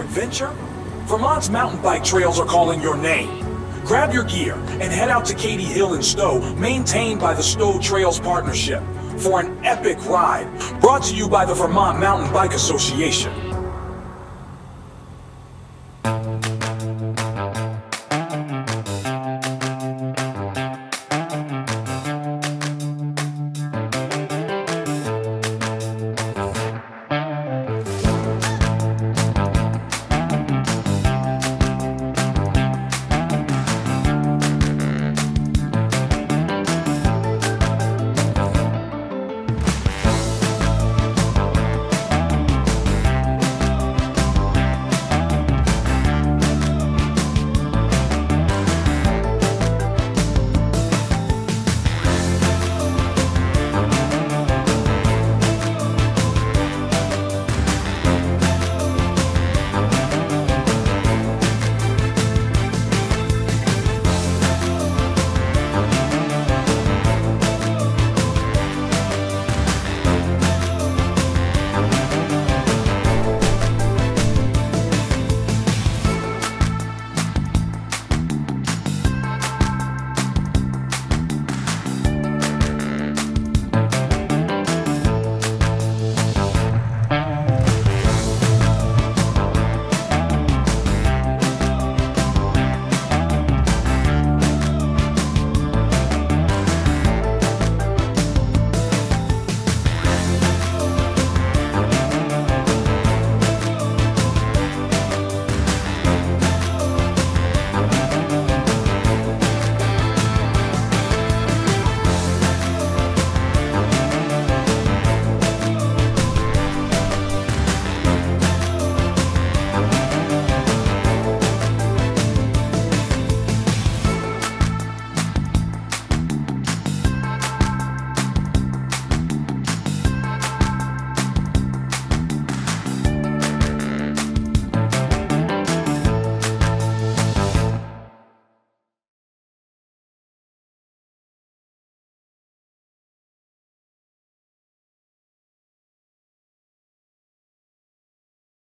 adventure? Vermont's mountain bike trails are calling your name. Grab your gear and head out to Cady Hill and Stowe, maintained by the Stowe Trails Partnership, for an epic ride brought to you by the Vermont Mountain Bike Association.